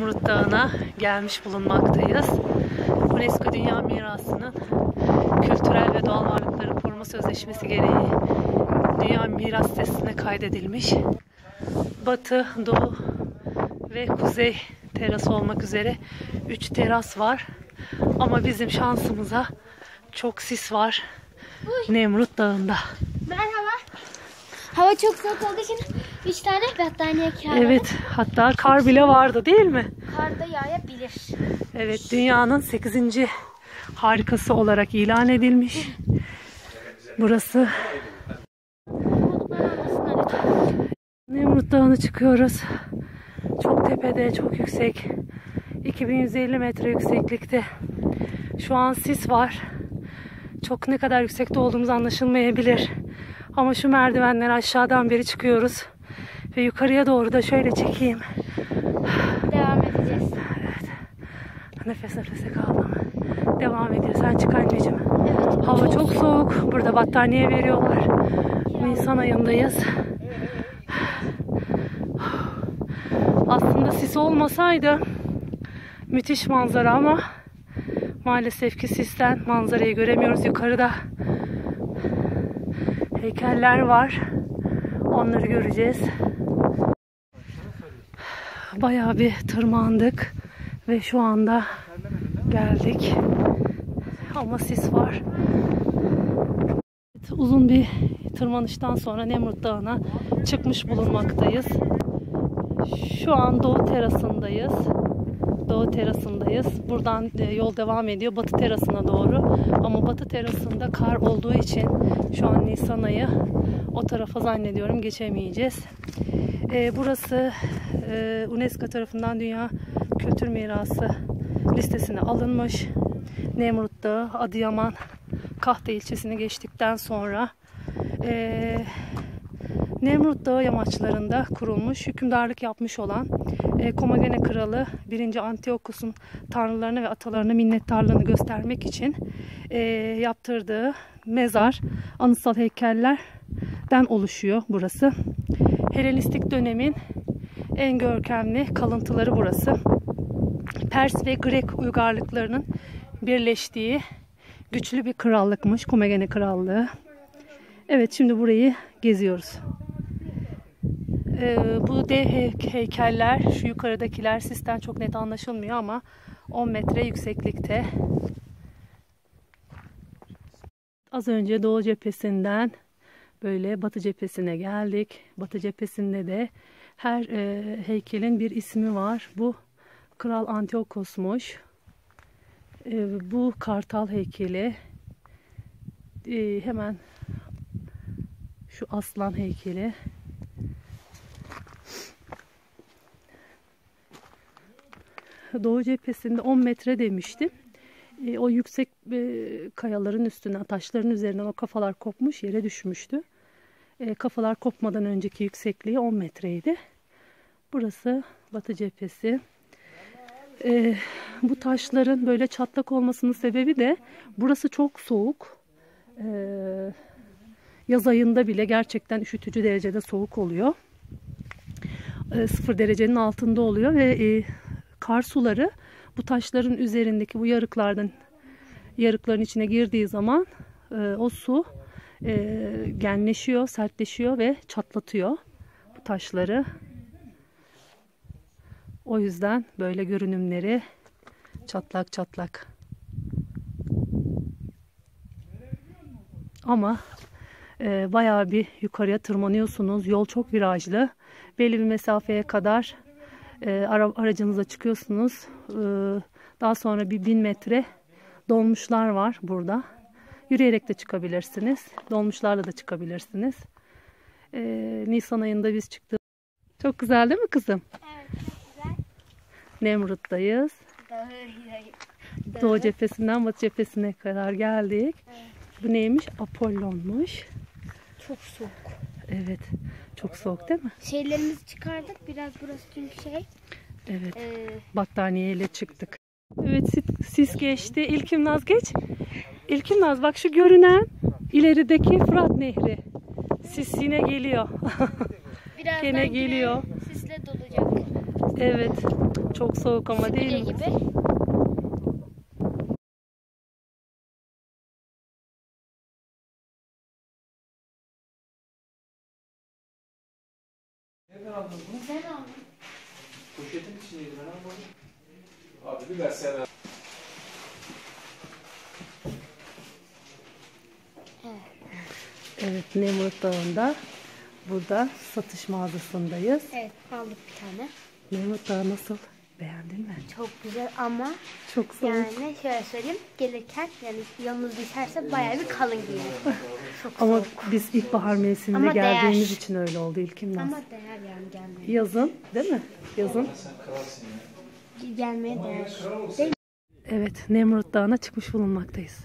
Murut Dağı'na gelmiş bulunmaktayız. UNESCO Dünya Mirası'nın kültürel ve doğal varlıkları koruma sözleşmesi gereği Dünya Miras Listesi'ne kaydedilmiş. Batı, Doğu ve Kuzey terası olmak üzere 3 teras var. Ama bizim şansımıza çok sis var. Nemrut Dağı'nda. Merhaba. Hava çok soğuk olduğu için 3 tane battaniye kiraladım. Evet, hatta kar bile vardı değil mi? Kar da yağabilir. Evet, dünyanın 8. harikası olarak ilan edilmiş. Burası. Nemrut Dağı'na çıkıyoruz. Çok tepede, çok yüksek. 2150 metre yükseklikte. Şu an sis var. Çok ne kadar yüksekte olduğumuz anlaşılmayabilir. Ama şu merdivenler aşağıdan beri çıkıyoruz. Ve yukarıya doğru da şöyle çekeyim. Devam edeceğiz. Nefes nefese kaldım. Devam ediyor. Sen çık anneciğim. Evet. Hava çok soğuk. Burada battaniye veriyorlar. Nisan ayındayız. Aslında sis olmasaydı müthiş manzara ama maalesef ki sisten manzarayı göremiyoruz. Yukarıda heykeller var. Onları göreceğiz. Bayağı bir tırmandık ve şu anda geldik. Ama sis var. Evet, Uzun bir tırmanıştan sonra Nemrut Dağı'na çıkmış bulunmaktayız. Şu an Doğu terasındayız. Doğu terasındayız. Buradan e, yol devam ediyor Batı terasına doğru. Ama Batı terasında kar olduğu için şu an Nisan ayı o tarafa zannediyorum geçemeyeceğiz. E, burası e, UNESCO tarafından Dünya Kültür Mirası listesine alınmış. Nemrut Dağı, Adıyaman, Kahta ilçesini geçtikten sonra e, Nemrut Dağı yamaçlarında kurulmuş, hükümdarlık yapmış olan e, Komagene Kralı 1. Antiochus'un tanrılarına ve atalarına minnettarlığını göstermek için e, yaptırdığı mezar, anıtsal heykellerden oluşuyor burası. Helenistik dönemin en görkemli kalıntıları burası. Pers ve Grek uygarlıklarının birleştiği güçlü bir krallıkmış Komagene Krallığı. Evet şimdi burayı geziyoruz. Ee, bu dev hey- heykeller, şu yukarıdakiler sisten çok net anlaşılmıyor ama 10 metre yükseklikte. Az önce Doğu cephesinden böyle Batı cephesine geldik. Batı cephesinde de her e, heykelin bir ismi var. Bu Kral Antiochos'muş. E, bu Kartal heykeli. E, hemen şu aslan heykeli. Doğu cephesinde 10 metre demiştim. E, o yüksek e, kayaların üstüne, taşların üzerinden o kafalar kopmuş, yere düşmüştü. E, kafalar kopmadan önceki yüksekliği 10 metreydi. Burası Batı cephesi. E, bu taşların böyle çatlak olmasının sebebi de burası çok soğuk. E, yaz ayında bile gerçekten üşütücü derecede soğuk oluyor. E, sıfır derecenin altında oluyor ve e, kar suları bu taşların üzerindeki bu yarıklardan yarıkların içine girdiği zaman e, o su e, genleşiyor, sertleşiyor ve çatlatıyor bu taşları. O yüzden böyle görünümleri çatlak çatlak. Ama e, bayağı bir yukarıya tırmanıyorsunuz. Yol çok virajlı. Belli bir mesafeye kadar e, ara, aracınıza çıkıyorsunuz. E, daha sonra bir bin metre dolmuşlar var burada. Yürüyerek de çıkabilirsiniz. Dolmuşlarla da çıkabilirsiniz. E, Nisan ayında biz çıktık. Çok güzel değil mi kızım? Evet çok güzel. Nemrut'tayız. Dağı- Doğu cephesinden batı cephesine kadar geldik. Bu neymiş? Apollon'muş. Çok soğuk. Evet. Çok soğuk değil mi? Şeylerimizi çıkardık. Biraz burası çünkü şey. Evet. E, Battaniyeyle çıktık. Evet sis, geçti. İlkim Naz geç. İlkim Naz bak şu görünen ilerideki Fırat Nehri. Sis yine geliyor. birazdan Gene geliyor. Sisle dolacak. evet. Çok soğuk ama değil mi? gibi. Nereden aldın bunu? Sen aldın. Poşetin içindeydi ben almadım. Abi bir versene. Evet Nemrut Dağı'nda burada satış mağazasındayız. Evet aldık bir tane. Nemrut Dağı nasıl? Beğendin mi? Çok güzel ama Çok soğuk. yani şöyle söyleyeyim gelirken yani yolunuz düşerse bayağı bir kalın giyin. Çok Ama soğuk. biz ilkbahar mevsiminde Ama geldiğimiz değer. için öyle oldu İlkim. Ama değer yani gelmeye. Yazın değil mi? Yazın. Gelmeye değer. Olsun. Evet Nemrut Dağı'na çıkmış bulunmaktayız.